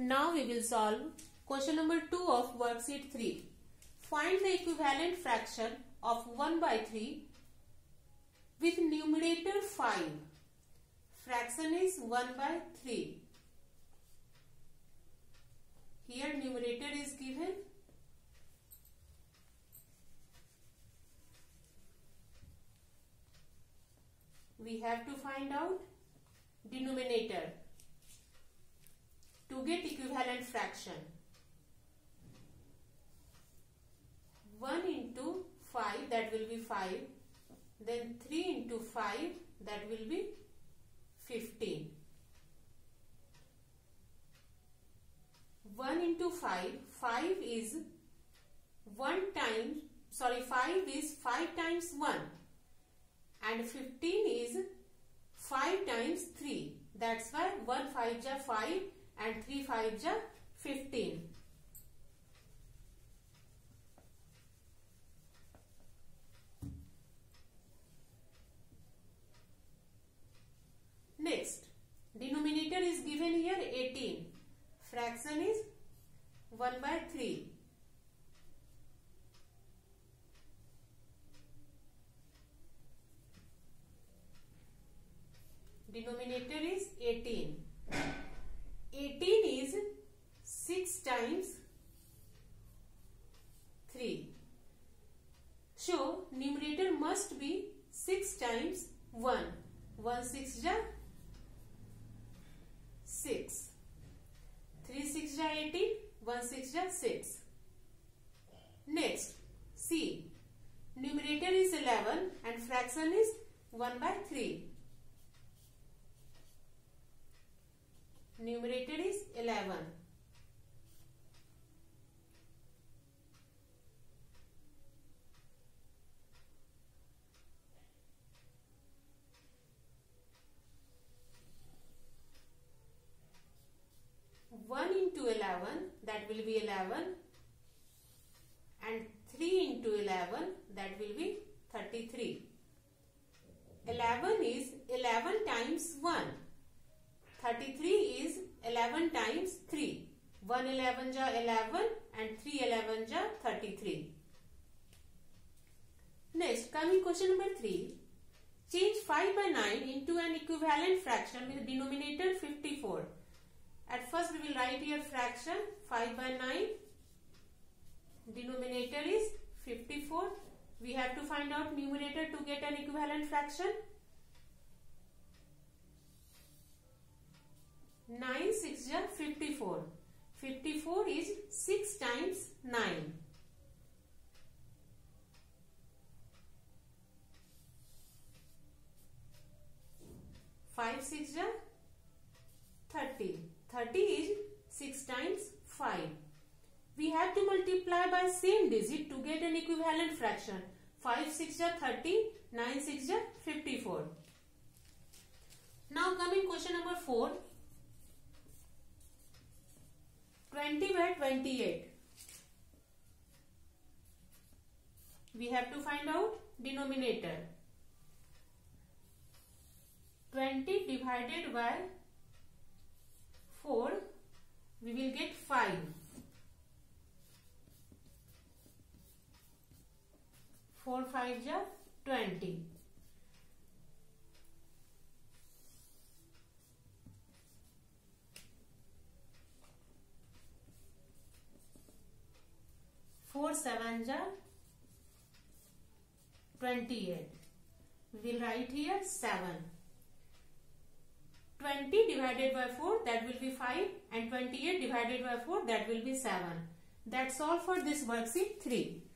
Now we will solve question number 2 of worksheet 3. Find the equivalent fraction of 1 by 3 with numerator 5. Fraction is 1 by 3. Here numerator is given. We have to find out denominator to get equivalent fraction. 1 into 5 that will be 5 then 3 into 5 that will be 15 1 into 5 5 is 1 times sorry 5 is 5 times 1 and 15 is 5 times 3 that's why 1 5 ja 5 and 3 5 ja 15 Next, denominator is given here 18. Fraction is 1 by 3. Denominator is 18. 18 is 6 times 3. So, numerator must be 6 times 1. 1 6 ja 6. 3 6 ja 18, 1 6 ja 6. Next, C. Numerator is 11 and fraction is 1 by 3. Numerator 11 that will be 11 and 3 into 11 that will be 33. 11 is 11 times 1. 33 is 11 times 3. 1 11 ja 11 and 3 11 ja 33. Next, coming question number 3. Change 5 by 9 into an equivalent fraction with denominator 54. At first we will write here fraction 5 by 9. Denominator is 54. We have to find out numerator to get an equivalent fraction. 9 6 ja 54. 54 is 6 times 9. Five six ja thirty. Thirty is six times five. We have to multiply by same digit to get an equivalent fraction. Five six ja thirty. Nine six ja fifty-four. Now coming question number four. 20 by 28. We have to find out denominator. 20 divided by 4, we will get 5. 4 5 ja 20. Four seven ja twenty-eight. We will write here seven. Twenty divided by four that will be five, and twenty-eight divided by four that will be seven. That's all for this worksheet three.